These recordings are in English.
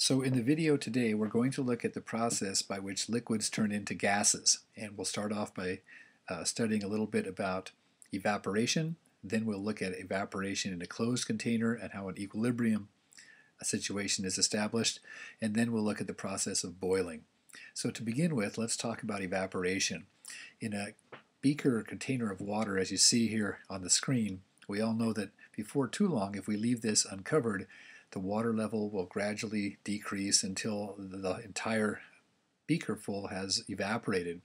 So in the video today, we're going to look at the process by which liquids turn into gases. And we'll start off by uh, studying a little bit about evaporation. Then we'll look at evaporation in a closed container and how an equilibrium situation is established. And then we'll look at the process of boiling. So to begin with, let's talk about evaporation. In a beaker or container of water, as you see here on the screen, we all know that before too long, if we leave this uncovered, the water level will gradually decrease until the entire beaker full has evaporated.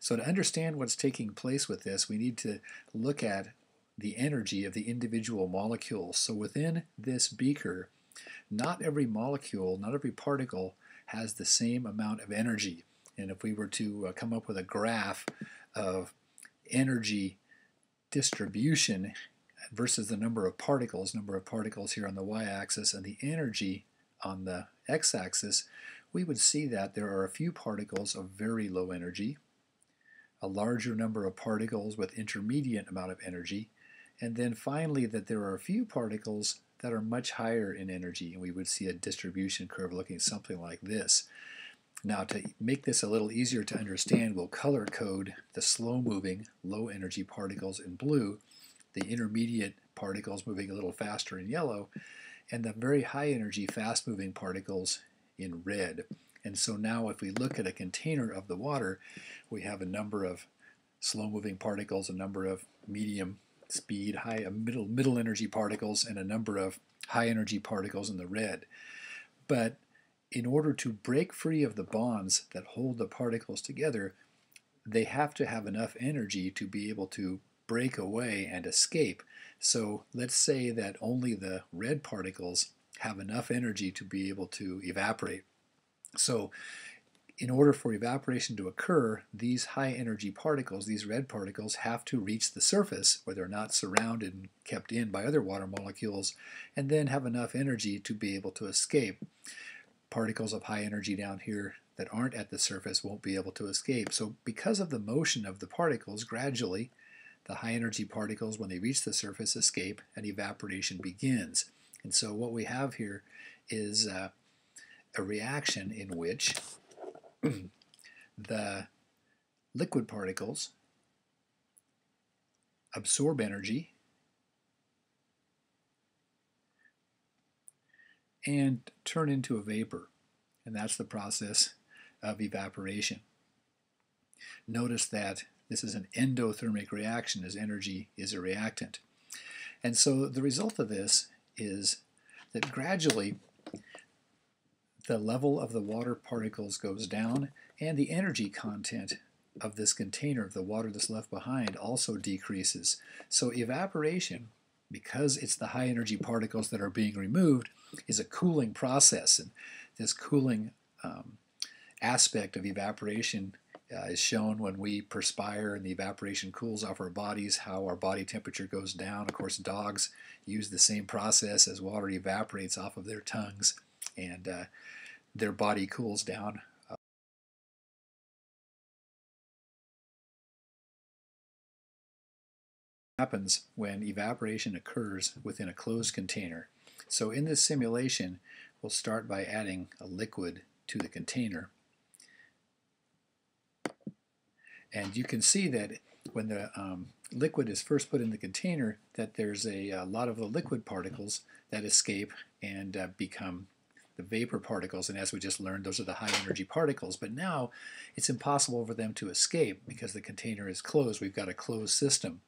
So to understand what's taking place with this, we need to look at the energy of the individual molecules. So within this beaker, not every molecule, not every particle has the same amount of energy. And if we were to uh, come up with a graph of energy distribution versus the number of particles, number of particles here on the y-axis, and the energy on the x-axis, we would see that there are a few particles of very low energy, a larger number of particles with intermediate amount of energy, and then finally that there are a few particles that are much higher in energy, and we would see a distribution curve looking something like this. Now to make this a little easier to understand, we'll color code the slow-moving, low-energy particles in blue, the intermediate particles moving a little faster in yellow, and the very high energy fast moving particles in red. And so now if we look at a container of the water, we have a number of slow moving particles, a number of medium speed, high uh, middle middle energy particles, and a number of high energy particles in the red. But in order to break free of the bonds that hold the particles together, they have to have enough energy to be able to break away and escape. So let's say that only the red particles have enough energy to be able to evaporate. So in order for evaporation to occur, these high energy particles, these red particles, have to reach the surface where they're not surrounded and kept in by other water molecules, and then have enough energy to be able to escape. Particles of high energy down here that aren't at the surface won't be able to escape. So because of the motion of the particles, gradually the high energy particles, when they reach the surface, escape and evaporation begins. And so what we have here is uh, a reaction in which the liquid particles absorb energy and turn into a vapor. And that's the process of evaporation. Notice that this is an endothermic reaction as energy is a reactant. And so the result of this is that gradually the level of the water particles goes down and the energy content of this container of the water that's left behind also decreases. So evaporation, because it's the high energy particles that are being removed, is a cooling process. And this cooling um, aspect of evaporation uh, is shown when we perspire and the evaporation cools off our bodies, how our body temperature goes down. Of course, dogs use the same process as water evaporates off of their tongues and uh, their body cools down. Happens when evaporation occurs within a closed container. So in this simulation, we'll start by adding a liquid to the container And you can see that when the um, liquid is first put in the container that there's a, a, lot of the liquid particles that escape and uh, become the vapor particles. And as we just learned those are the high energy particles. But now it's impossible for them to escape because the container is closed. We've got a closed system.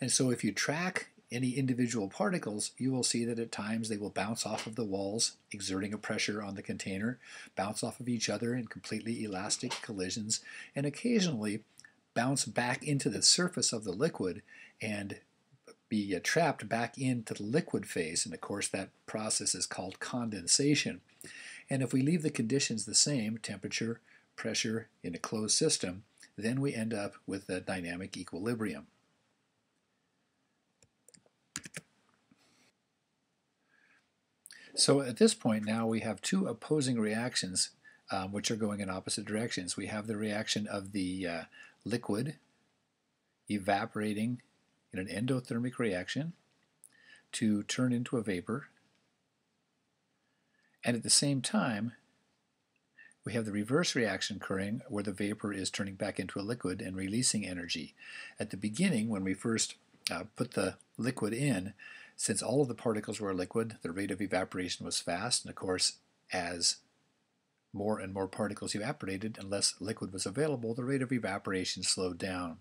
And so if you track any individual particles, you will see that at times they will bounce off of the walls, exerting a pressure on the container, bounce off of each other in completely elastic collisions, and occasionally bounce back into the surface of the liquid and be uh, trapped back into the liquid phase. And of course, that process is called condensation. And if we leave the conditions the same, temperature, pressure in a closed system, then we end up with a dynamic equilibrium. So at this point now we have two opposing reactions um, which are going in opposite directions. We have the reaction of the uh, liquid evaporating in an endothermic reaction to turn into a vapor. And at the same time, we have the reverse reaction occurring where the vapor is turning back into a liquid and releasing energy. At the beginning, when we first uh, put the liquid in, since all of the particles were liquid, the rate of evaporation was fast, and of course, as more and more particles evaporated and less liquid was available, the rate of evaporation slowed down.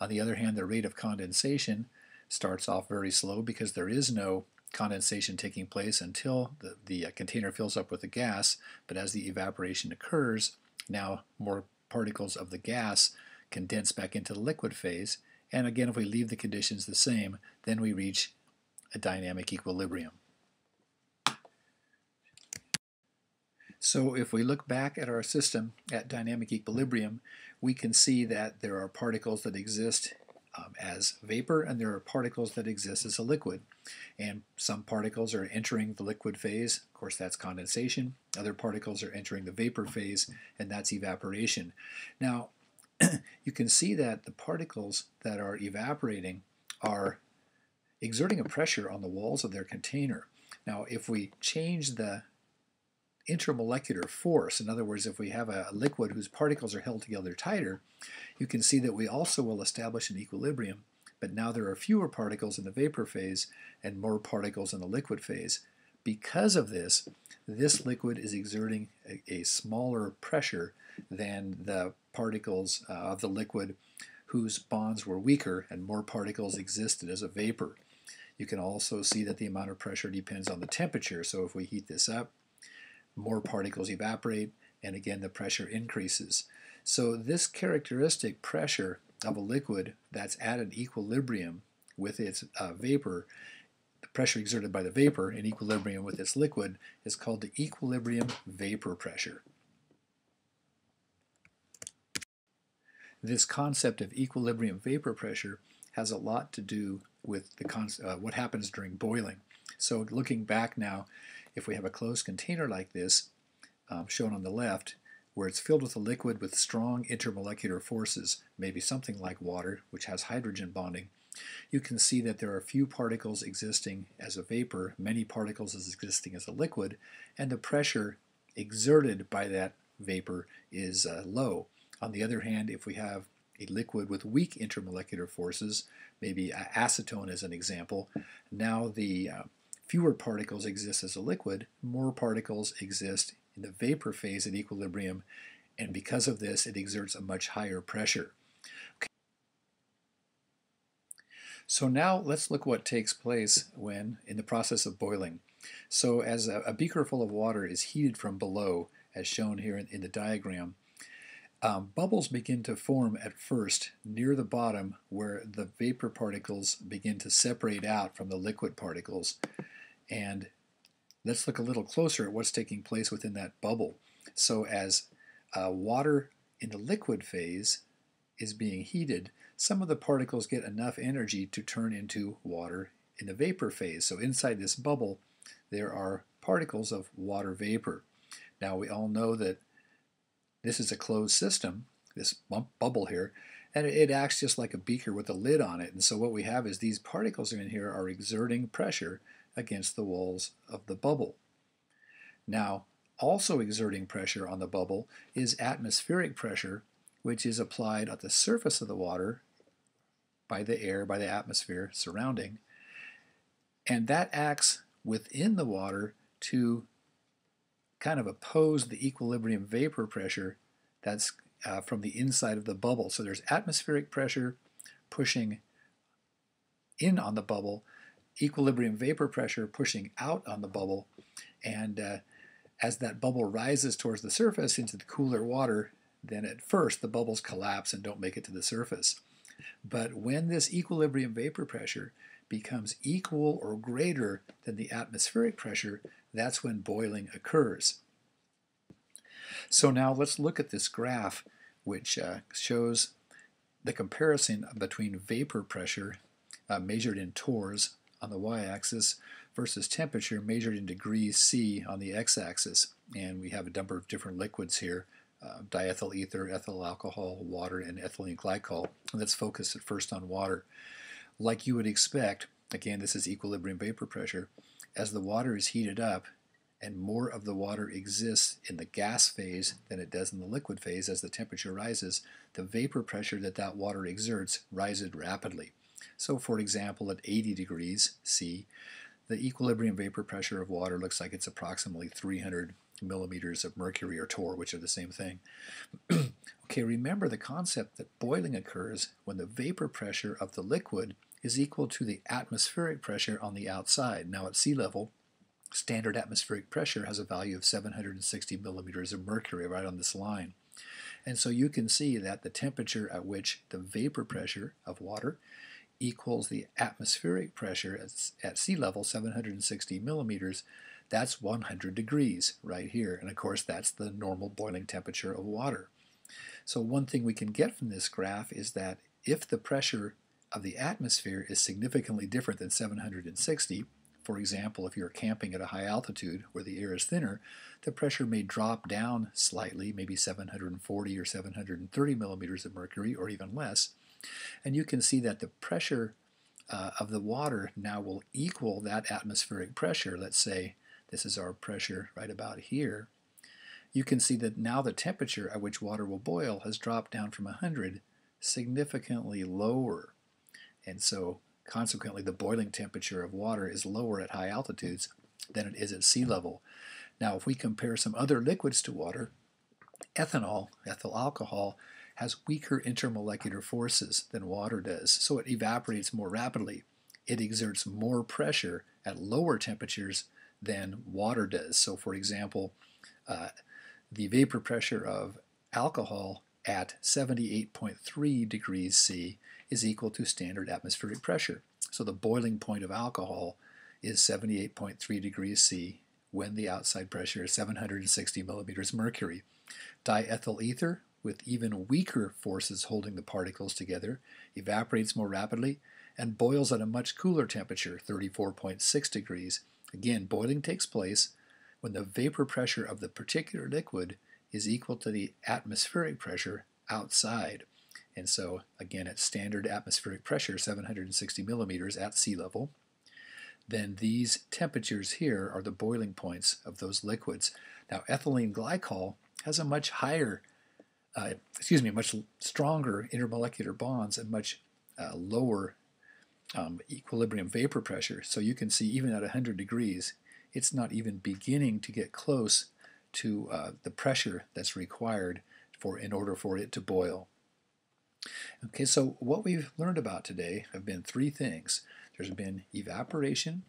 On the other hand, the rate of condensation starts off very slow because there is no condensation taking place until the, the uh, container fills up with the gas, but as the evaporation occurs, now more particles of the gas condense back into the liquid phase, and again if we leave the conditions the same, then we reach a dynamic equilibrium. So if we look back at our system at dynamic equilibrium, we can see that there are particles that exist um, as vapor and there are particles that exist as a liquid. And some particles are entering the liquid phase, of course that's condensation. Other particles are entering the vapor phase and that's evaporation. Now you can see that the particles that are evaporating are exerting a pressure on the walls of their container. Now if we change the intermolecular force. In other words, if we have a liquid whose particles are held together tighter, you can see that we also will establish an equilibrium, but now there are fewer particles in the vapor phase and more particles in the liquid phase. Because of this, this liquid is exerting a, a smaller pressure than the particles uh, of the liquid whose bonds were weaker and more particles existed as a vapor. You can also see that the amount of pressure depends on the temperature. So if we heat this up, more particles evaporate, and again the pressure increases. So this characteristic pressure of a liquid that's at an equilibrium with its uh, vapor, the pressure exerted by the vapor in equilibrium with its liquid is called the equilibrium vapor pressure. This concept of equilibrium vapor pressure has a lot to do with the uh, what happens during boiling. So looking back now, if we have a closed container like this, um, shown on the left, where it's filled with a liquid with strong intermolecular forces, maybe something like water, which has hydrogen bonding, you can see that there are few particles existing as a vapor, many particles as existing as a liquid, and the pressure exerted by that vapor is uh, low. On the other hand, if we have a liquid with weak intermolecular forces, maybe acetone as an example, now the uh, fewer particles exist as a liquid, more particles exist in the vapor phase at equilibrium, and because of this, it exerts a much higher pressure. Okay. So now let's look what takes place when in the process of boiling. So as a, a beaker full of water is heated from below, as shown here in, in the diagram, um, bubbles begin to form at first near the bottom where the vapor particles begin to separate out from the liquid particles. And let's look a little closer at what's taking place within that bubble. So as uh, water in the liquid phase is being heated, some of the particles get enough energy to turn into water in the vapor phase. So inside this bubble, there are particles of water vapor. Now we all know that this is a closed system, this bump bubble here, and it acts just like a beaker with a lid on it. And so what we have is these particles in here are exerting pressure against the walls of the bubble. Now, also exerting pressure on the bubble is atmospheric pressure, which is applied at the surface of the water by the air, by the atmosphere surrounding, and that acts within the water to kind of oppose the equilibrium vapor pressure that's uh, from the inside of the bubble. So there's atmospheric pressure pushing in on the bubble, equilibrium vapor pressure pushing out on the bubble, and uh, as that bubble rises towards the surface into the cooler water, then at first the bubbles collapse and don't make it to the surface. But when this equilibrium vapor pressure becomes equal or greater than the atmospheric pressure, that's when boiling occurs. So now let's look at this graph which uh, shows the comparison between vapor pressure uh, measured in torrs on the y-axis versus temperature measured in degrees C on the x-axis. And we have a number of different liquids here, uh, diethyl ether, ethyl alcohol, water, and ethylene glycol. And let's focus at first on water. Like you would expect, again, this is equilibrium vapor pressure, as the water is heated up, and more of the water exists in the gas phase than it does in the liquid phase as the temperature rises, the vapor pressure that that water exerts rises rapidly. So for example, at 80 degrees C, the equilibrium vapor pressure of water looks like it's approximately 300 millimeters of mercury or torr, which are the same thing. okay, remember the concept that boiling occurs when the vapor pressure of the liquid is equal to the atmospheric pressure on the outside. Now at sea level, standard atmospheric pressure has a value of 760 millimeters of mercury right on this line. And so you can see that the temperature at which the vapor pressure of water equals the atmospheric pressure at, at sea level, 760 millimeters, that's 100 degrees right here. And of course, that's the normal boiling temperature of water. So one thing we can get from this graph is that if the pressure of the atmosphere is significantly different than 760, for example, if you're camping at a high altitude where the air is thinner, the pressure may drop down slightly, maybe 740 or 730 millimeters of mercury, or even less. And you can see that the pressure uh, of the water now will equal that atmospheric pressure. Let's say this is our pressure right about here. You can see that now the temperature at which water will boil has dropped down from 100 significantly lower. And so consequently the boiling temperature of water is lower at high altitudes than it is at sea level. Now if we compare some other liquids to water, ethanol, ethyl alcohol, has weaker intermolecular forces than water does, so it evaporates more rapidly. It exerts more pressure at lower temperatures than water does. So for example, uh, the vapor pressure of alcohol at 78.3 degrees C is equal to standard atmospheric pressure. So the boiling point of alcohol is 78.3 degrees C when the outside pressure is 760 millimeters mercury. Diethyl ether, with even weaker forces holding the particles together, evaporates more rapidly and boils at a much cooler temperature, 34.6 degrees. Again, boiling takes place when the vapor pressure of the particular liquid is equal to the atmospheric pressure outside. And so, again, at standard atmospheric pressure, 760 millimeters at sea level, then these temperatures here are the boiling points of those liquids. Now, ethylene glycol has a much higher, uh, excuse me, much stronger intermolecular bonds and much uh, lower um, equilibrium vapor pressure. So you can see even at 100 degrees, it's not even beginning to get close to uh, the pressure that's required for in order for it to boil. Okay, so what we've learned about today have been three things. There's been evaporation,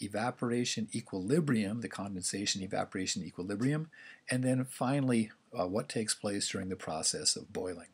evaporation equilibrium, the condensation evaporation equilibrium, and then finally uh, what takes place during the process of boiling.